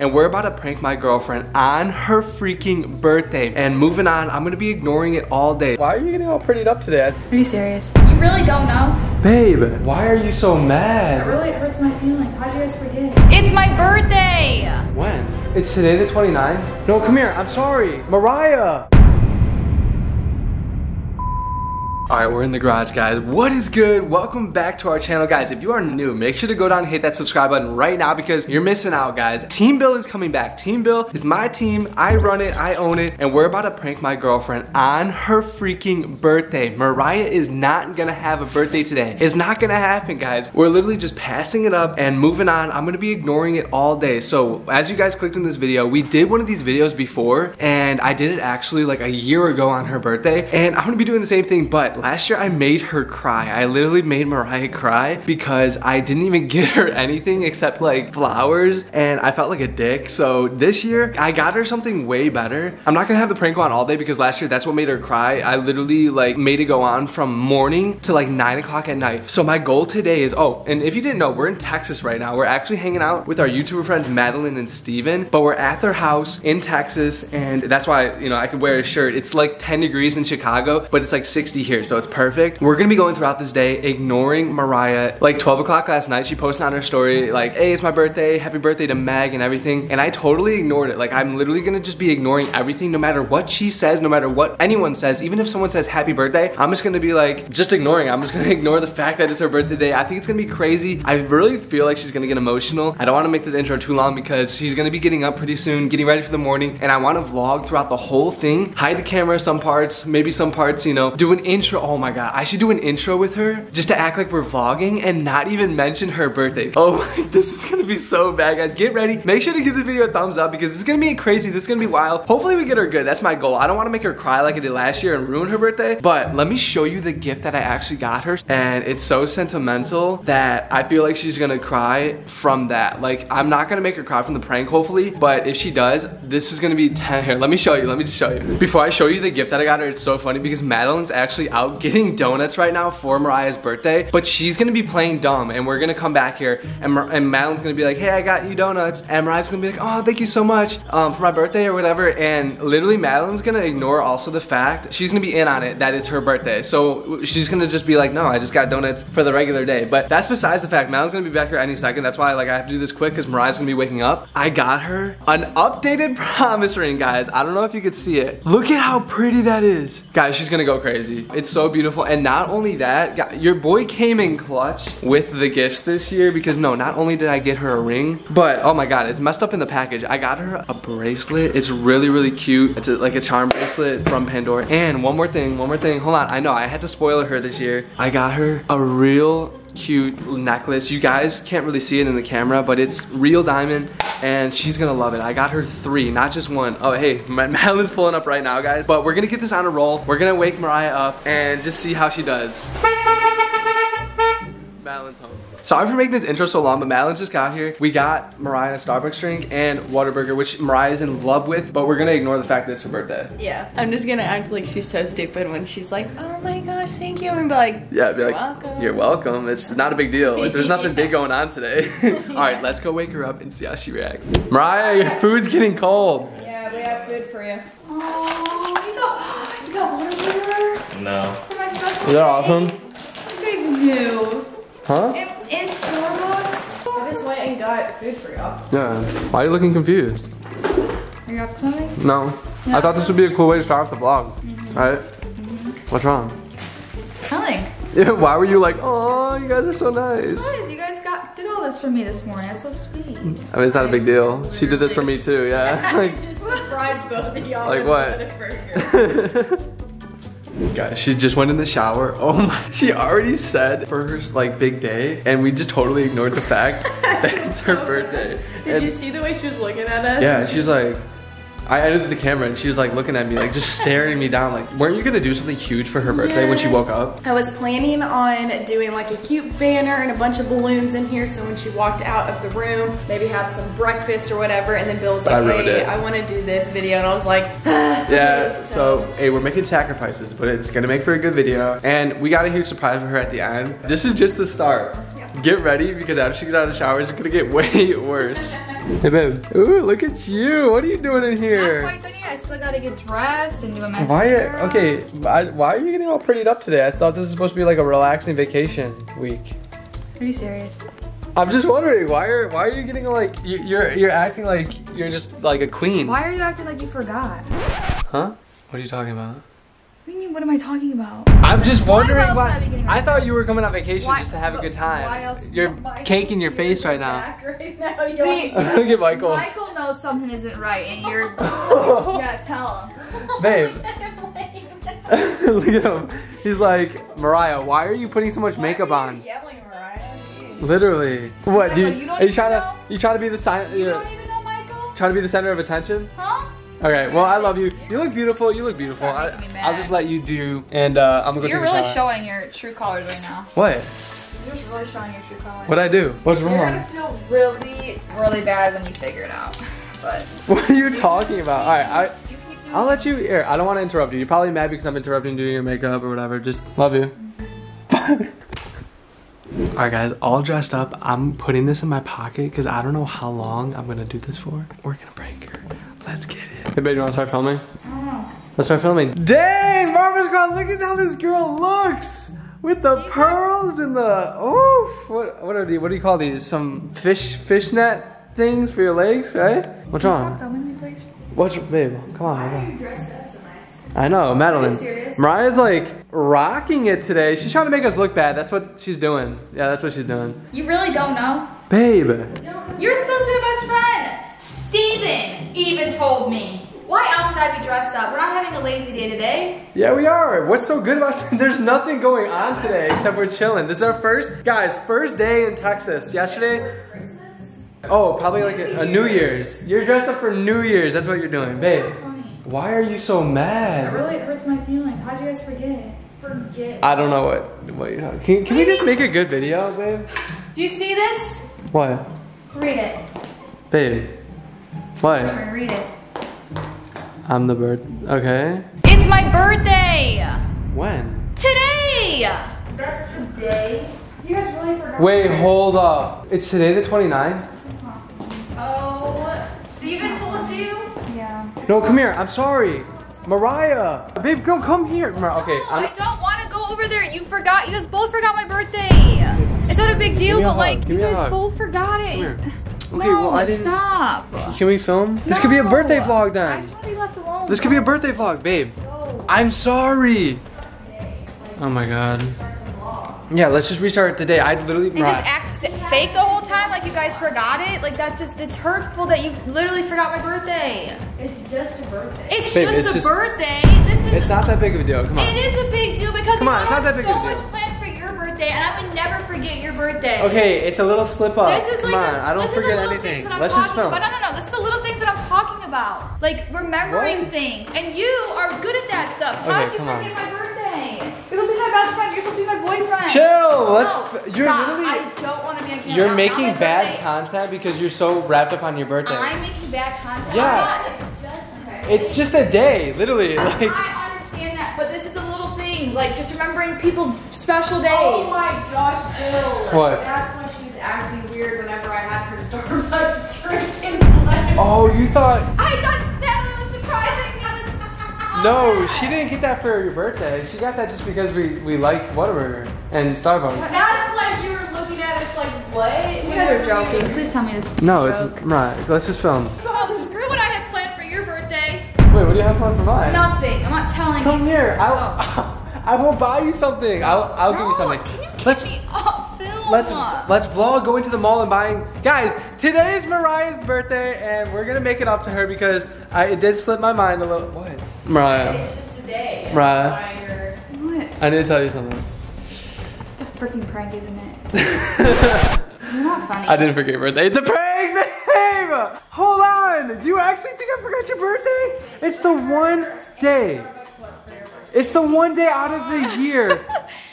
and we're about to prank my girlfriend on her freaking birthday. And moving on, I'm gonna be ignoring it all day. Why are you getting all prettied up today? Are you serious? You really don't know? Babe, why are you so mad? It really hurts my feelings. How'd you guys forget? It's my birthday! When? It's today the 29th? No, come here, I'm sorry. Mariah! All right, we're in the garage, guys. What is good? Welcome back to our channel, guys. If you are new, make sure to go down and hit that subscribe button right now because you're missing out, guys. Team Bill is coming back. Team Bill is my team. I run it, I own it, and we're about to prank my girlfriend on her freaking birthday. Mariah is not gonna have a birthday today. It's not gonna happen, guys. We're literally just passing it up and moving on. I'm gonna be ignoring it all day. So, as you guys clicked in this video, we did one of these videos before, and I did it actually like a year ago on her birthday, and I'm gonna be doing the same thing, but last year I made her cry. I literally made Mariah cry because I didn't even get her anything except like flowers and I felt like a dick. So this year I got her something way better. I'm not gonna have the prank on all day because last year that's what made her cry. I literally like made it go on from morning to like nine o'clock at night. So my goal today is, oh, and if you didn't know, we're in Texas right now. We're actually hanging out with our YouTuber friends Madeline and Steven, but we're at their house in Texas and that's why, you know, I could wear a shirt. It's like 10 degrees in Chicago, but it's like 60 here, so it's perfect. We're gonna be going throughout this day, ignoring Mariah. Like 12 o'clock last night, she posted on her story, like, hey, it's my birthday, happy birthday to Meg and everything. And I totally ignored it. Like, I'm literally gonna just be ignoring everything, no matter what she says, no matter what anyone says. Even if someone says happy birthday, I'm just gonna be like, just ignoring. I'm just gonna ignore the fact that it's her birthday day. I think it's gonna be crazy. I really feel like she's gonna get emotional. I don't wanna make this intro too long because she's gonna be getting up pretty soon, getting ready for the morning, and I wanna vlog throughout the whole thing. Hide the camera some parts, maybe some parts, you know, do an intro. Oh my god, I should do an intro with her just to act like we're vlogging and not even mention her birthday. Oh, this is gonna be so bad, guys. Get ready. Make sure to give this video a thumbs up because it's gonna be crazy. This is gonna be wild. Hopefully we get her good. That's my goal. I don't wanna make her cry like I did last year and ruin her birthday, but let me show you the gift that I actually got her. And it's so sentimental that I feel like she's gonna cry from that. Like, I'm not gonna make her cry from the prank, hopefully, but if she does, this is gonna be 10 here. Let me show you. Let me just show you. Before I show you the gift that I got her, it's so funny because Madeline's actually out getting donuts right now for Mariah's birthday, but she's gonna be playing dumb and we're gonna come back here and, Mar and Madeline's gonna be like, hey, I got you donuts. And Mariah's gonna be like, oh, thank you so much um, for my birthday or whatever. And literally Madeline's gonna ignore also the fact, she's gonna be in on it that it's her birthday. So she's gonna just be like, no, I just got donuts for the regular day. But that's besides the fact, Madeline's gonna be back here any second. That's why like I have to do this quick because Mariah's gonna be waking up. I got her an updated promise ring, guys. I don't know if you could see it. Look at how pretty that is. Guys, she's gonna go crazy. It's so beautiful. And not only that, your boy came in clutch with the gifts this year because no, not only did I get her a ring, but oh my god, it's messed up in the package. I got her a bracelet. It's really, really cute. It's a, like a charm bracelet from Pandora. And one more thing, one more thing. Hold on, I know I had to spoil her this year. I got her a real cute necklace. You guys can't really see it in the camera, but it's real diamond and she's gonna love it. I got her three, not just one. Oh, hey, Ma- Madeline's pulling up right now, guys. But we're gonna get this on a roll. We're gonna wake Mariah up and just see how she does. Madeline's home. Sorry for making this intro so long, but Madeline just got here. We got Mariah a Starbucks drink and Whataburger, which Mariah's in love with, but we're gonna ignore the fact that it's her birthday. Yeah. I'm just gonna act like she's so stupid when she's like, oh my gosh, thank you. And be like, Yeah, be like, You're welcome. You're welcome. It's not a big deal. Like, there's nothing big going on today. All right, let's go wake her up and see how she reacts. Mariah, your food's getting cold. yeah, we have food for you. Oh, you got, you got Whataburger No. for my special Is that awesome? You guys knew. Huh? In, in Starbucks. I just went and got food for y'all. Yeah. Why are you looking confused? Are you up to something? No. I thought this would be a cool way to start off the vlog. Mm-hmm. Right? Mm-hmm. What's wrong? Nothing. Yeah, why were you like, oh, you guys are so nice? You guys got did all this for me this morning. That's so sweet. I mean, it's not a big deal. She did this for me too, yeah. like, Surprise both of y'all. Like what? Guys, she just went in the shower. Oh my, she already said for her like big day, and we just totally ignored the fact that it's her birthday. Did And- you see the way she was looking at us? Yeah, she's like, I edited the camera and she was like looking at me, like just staring me down. Like, weren't you gonna do something huge for her birthday when she woke up? I was planning on doing like a cute banner and a bunch of balloons in here so when she walked out of the room, maybe have some breakfast or whatever. And then Bill was I like, ruined hey. I want to do this video. And I was like, ah, Yeah, okay, so hey, we're making sacrifices, but it's gonna make for a good video. And we got a huge surprise for her at the end. This is just the start. Yeah. get ready because after she gets out of the shower, it's gonna get way worse. hey babe, ooh, look at you. What are you doing in here? Not here? quite done yet. I still gotta get dressed and do a Why? mascara. Okay, I, why are you getting all prettied up today? I thought this is supposed to be like a relaxing vacation week. Are you serious? I'm just wondering why are why are you getting like you, you're you're acting like you're just like a queen? Why are you acting like you forgot? Huh? What are you talking about? What do you mean, what am I talking about? I'm just wondering else why. would I be getting I ready? thought you were coming on vacation Why- just to have a good time. why else- You're caking your face right now. Right now. See, Look at Michael. Michael knows something isn't right, and you're. yeah, tell him. Babe, look at him. He's like, Mariah, why are you putting so much makeup on? Yelling, Mariah. Literally. What? Do you, You don't are you trying know? to? You trying to be the sign? You You don't even know Michael? trying to be the center of attention? Huh? Okay. Well, I love you. You look beautiful. You look beautiful. I, I'll just let you do, and uh, I'm gonna go You're take a really shower. showing your true colors right now. What? You're just really showing your true colors. What I do? What's wrong? You're gonna feel really, really bad when you figure it out. But What are you talking about? All right, I. you keep doing I'll let you here. I don't want to interrupt you. You're probably mad because I'm interrupting doing your makeup or whatever. Just love you. Alright guys, all dressed up. I'm putting this in my pocket because I don't know how long I'm gonna do this for. We're gonna break her. Let's get it. Hey babe, you wanna start filming? Let's start filming. Dang, Marva's girl, look at how this girl looks! With the pearls and the oh what what are these what do you call these? Some fish fishnet things for your legs, right? What's Stop wrong? Stop filming me, please. What's babe? Come on, hold on. dressed up so nice. I know, Madeline. Are you serious? Mariah's like rocking it today. She's trying to make us look bad. That's what she's doing. Yeah, that's what she's doing. You really don't know? Babe. You're supposed to be my best friend. Steven even told me. Be dressed up? We're not having a lazy day today. Yeah, we are. What's so good about this? There's nothing going on today except we're chilling. This is our first, guys, first day in Texas. Yesterday. Oh, probably like a, a New Year's. You're dressed up for New Year's. That's what you're doing, babe. Why are you so mad? It really hurts my feelings. How'd you guys forget? Forget. I don't know what what you're talking. Can, can we just make a good video, babe? Do you see this? What, Read it. babe? What? Read it. I'm the bird. Okay. It's my birthday! When? Today! That's today. You guys really forgot. Wait, hold up. It's today the 29th? It's not. Oh, Steven told you? Yeah. No, come here. I'm sorry. Mariah. Babe, girl, come here. Mar- okay, no, I I'm, don't want to go over there. You forgot. You guys both forgot my birthday. It's not a big deal, a but hug. like, Give you guys hug. both forgot it. Here. No, Okay, well, I didn't- stop. Can we film? This could be a birthday vlog I then. just want to be left alone. This could be a birthday vlog, babe. I'm sorry. Oh my god. Yeah, let's just restart the day. I literally. And just act fake the whole time, like you guys forgot it. Like that just, it's hurtful that you literally forgot my birthday. It's just a birthday. It's Babe, just it's a just- birthday. This is It's not that big of a deal. Come on. It is a big deal because Come you on, it's not have that big so of a deal. Birthday, and I would never forget your birthday. Okay, it's a little slip up. This is Come like on, the, I don't forget is the little anything. Things that I'm Let's just film. about. No, no, no. This is the little things that I'm talking about. Like remembering What? things, and you are good at that stuff. How Okay, come on. forget my birthday? You're supposed to be my best friend. You're supposed to be my boyfriend. Chill. Let's. No, you're stop. literally. I don't want to be on camera. You're making bad birthday. content because you're so wrapped up on your birthday. I'm making bad content. Yeah. Not- It's just okay. It's just a day, literally. Like. I understand that, but this is things, like just remembering people's special days. Oh my gosh, Bill. What? That's why she's acting weird whenever I had her Starbucks drinking lunch. Oh, you thought. I thought that was surprising me. with- No, she didn't get that for your birthday. She got that just because we, we like Whataburger and Starbucks. That's like you were looking at us like, what? You guys are joking. Please tell me this is No, a it's joke. right. Let's just film. Oh, screw what I had planned for your birthday. Wait, what do you have planned for mine? Nothing. I'm not telling Come you. here. Oh. I'll, buy you something. I'll, I'll give you something. Can you Let's me off film? let's let's vlog going to the mall and buying. Guys, today is Mariah's birthday, and we're gonna make it up to her because I it did slip my mind a little. What? Mariah, It's just a day. Right. What? I need to tell you something. The freaking prank, isn't it? You're not funny. I didn't forget your birthday. It's a prank, babe! Hold on! Do you actually think I forgot your birthday? It's the one day. It's the one day out of the year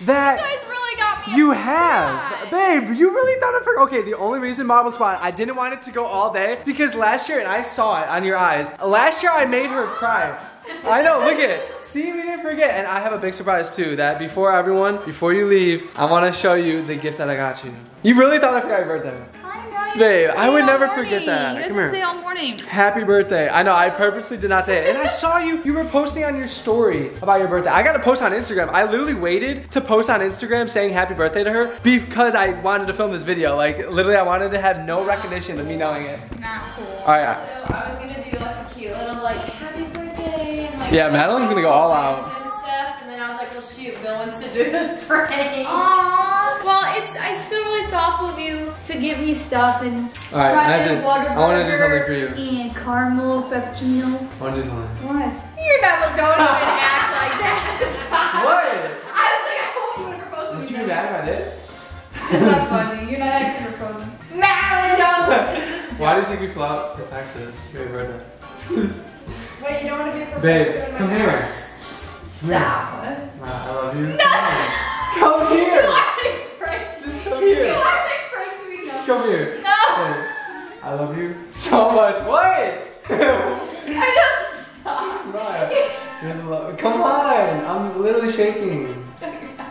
You that guys really got me you have. Babe, you really thought I forgot. Okay, the only reason Marble Spot, I didn't want it to go all day because last year, and I saw it on your eyes, last year I made her cry. I know, look at it. See, we didn't forget. And I have a big surprise too, that before everyone, before you leave, I wanna show you the gift that I got you. You really thought I forgot your birthday. I Babe, didn't I would never morning. forget that. You guys Come here. say all morning. Happy birthday. I know, I purposely did not say it. And I saw you, you were posting on your story about your birthday. I got to post on Instagram. I literally waited to post on Instagram saying happy birthday to her because I wanted to film this video. Like, literally, I wanted to have no recognition of me knowing it. Not cool. All right. So I was gonna do like a cute little like happy birthday and like Yeah, Madeline's gonna go all out. and stuff, and then I was like, well shoot, Bill wants to do this prank. Aww. Well, it's I still really thoughtful of you to give me stuff and All right, I have strawberry to- water I wanna do something for you. and caramel frappuccino. I want to do something. What? You're not. Don't even act like that. What? I was like, I hope you would propose to Would me. you be then. mad if I did? It's not funny. You're not actually proposing. Madeline, no. It's just a Why do you think we flew out to Texas for your birthday? Wait, you don't want to be a Babe, come here. Stop. I love you. Come here. Here. Come here. No. Hey, I love you so much. What? I just stop. Come on. I'm literally shaking. You're not.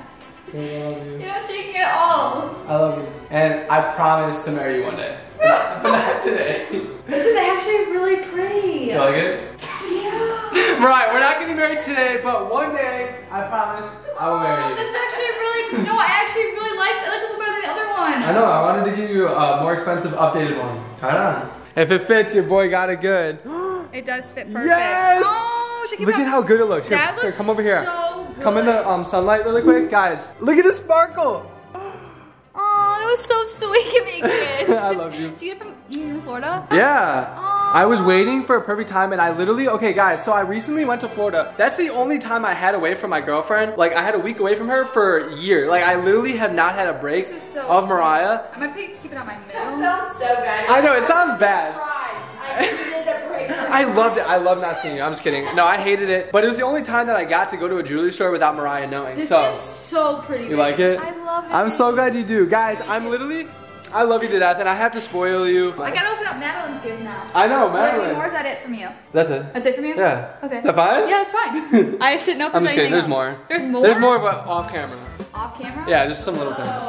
I love you. You're not shaking at all. I love you. And I promise to marry you one day. But not, but not today. This is actually really pretty. You like it? Yeah. Right, we're not getting married today, but one day, I promise, I will marry you. That's actually really, no, I actually really like, I like this one better than the other one. I know, I wanted to give you a more expensive updated one. Try it on. If it fits, your boy got it good. It does fit perfect. Yes! Oh, she Look out- at how good it looks. Here, That here, looks come over here. so Come in the um, sunlight really quick. Guys, look at the sparkle. Oh, that was so sweet to make this. I love you. Did you get from Florida? Yeah. Aw. I was waiting for a perfect time and I literally, okay guys, so I recently went to Florida. That's the only time I had away from my girlfriend. Like I had a week away from her for a year. Like I literally have not had a break This is so of Mariah. I might pick- keep it on my That middle. sounds so bad. I know, it sounds bad. I needed a break. I loved it. I love not seeing you. I'm just kidding. No, I hated it. But it was the only time that I got to go to a jewelry store without Mariah knowing. This so is so pretty. you like it? I love it. I'm so glad you do. Guys, I'm literally I love you to death and I have to spoil you. I gotta open up Madeline's gift now. I know, there be more? Is that it from you? That's it. That's it from you? Yeah. Okay. Is that fine? Yeah, it's fine. I didn't know if I'm there's just kidding. There's else. more. There's more? There's more, but off camera. Off camera? Yeah, just some little things. Oh,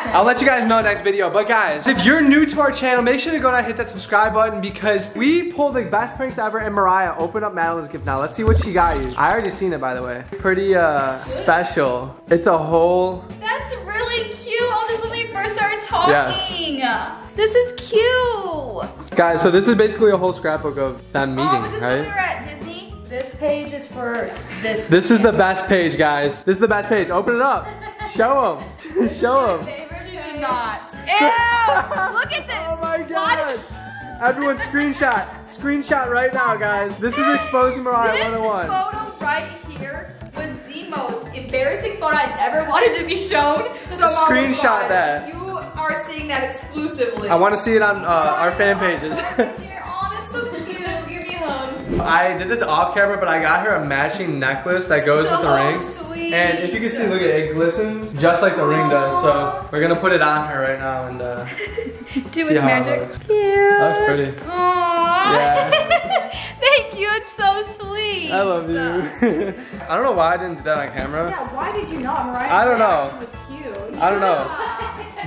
okay. I'll let you guys know next video. But guys, if you're new to our channel, make sure to go down and hit that subscribe button because we pulled the best pranks ever and Mariah open up Madeline's gift now. Let's see what she got you. I already seen it by the way. Pretty uh special. It's a whole That's really cute. We first started talking. This is cute. guys, so this is basically a whole scrapbook of them oh, meeting, oh, but this is when we right? were at Disney. This page is for this. This is the best page, guys. This is the best page. Open it up. Show them. Show them. Do not. Ew! Look at this. Oh my What? god. Everyone screenshot. Screenshot right now, guys. This is exposing Mariah This 101. photo right here was the most embarrassing photo I ever wanted to be shown. So Screenshot like, that. Are seeing that exclusively. I want to see it on uh, our fan pages. Oh, that's so cute. Give me a hug. I did this off camera, but I got her a matching necklace that goes with the So ring. sweet. And if you can see, look at it, it glistens just like the ring does. So we're gonna put it on her right now and uh, Do its it magic. looks. Cute. That was pretty. Aww. Yeah. Thank you. It's so sweet. I love you. I don't know why I didn't do that on camera, Yeah, why did you not? Mariah I don't know. was cute. I don't know,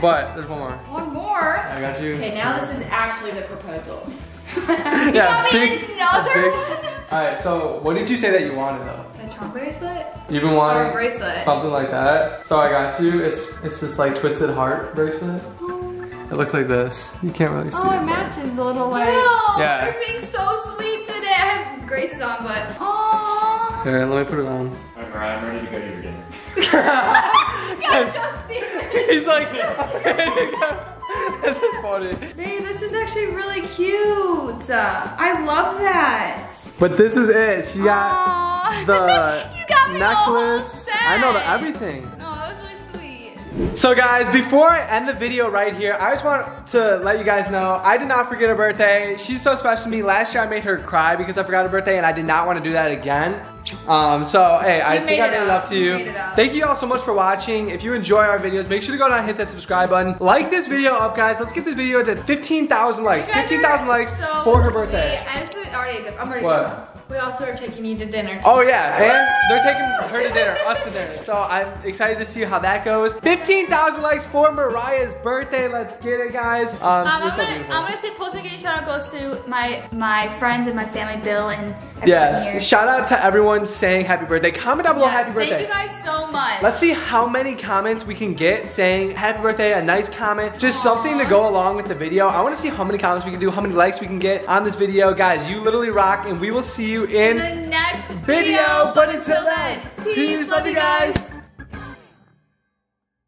but there's one more. One more. I got you. Okay, now this is actually the proposal. yeah, me another one? All right, so what did you say that you wanted though? A charm bracelet? You've been Or a wanting bracelet? something like that. So I got you. It's it's this like twisted heart bracelet. Oh. It looks like this. You can't really oh, see Oh, it. it but- matches the little like. Wow, Yeah. you're being so sweet today. I have braces on, but aww. Here, let me put it on. Alright, I'm ready to go to your dinner. Guys, just see this. He's like, this is funny. Babe, this is actually really cute. Uh, I love that. But this is it. She got Aww. the you got me the whole necklace. set. I know the everything. Oh, So guys, before I end the video right here, I just want to let you guys know, I did not forget her birthday. She's so special to me. Last year I made her cry because I forgot her birthday and I did not want to do that again. Um, so hey, I We think I made it up. to you. made it up. Thank you all so much for watching. If you enjoy our videos, make sure to go down and hit that subscribe button. Like this video up, guys. Let's get this video to 15,000 likes. You guys 15,000 likes so for her birthday. This is already. I'm already What? We also are taking you to dinner. Oh yeah, and they're taking her to dinner, us to dinner. So I'm excited to see how that goes. 15,000 likes for Mariah's birthday. Let's get it, guys. Um, Um, I'm, so gonna. I'm gonna say post notification shout out goes to my my friends and my family, Bill and everyone Yes, here. shout out to everyone saying happy birthday. Comment down below Yes, happy birthday. Thank you guys so much. Let's see how many comments we can get saying happy birthday, a nice comment, just something to go along with the video. I wanna see how many comments we can do, how many likes we can get on this video. Guys, you literally rock and we will see you in in the next video. video. But until then, peace, love you guys.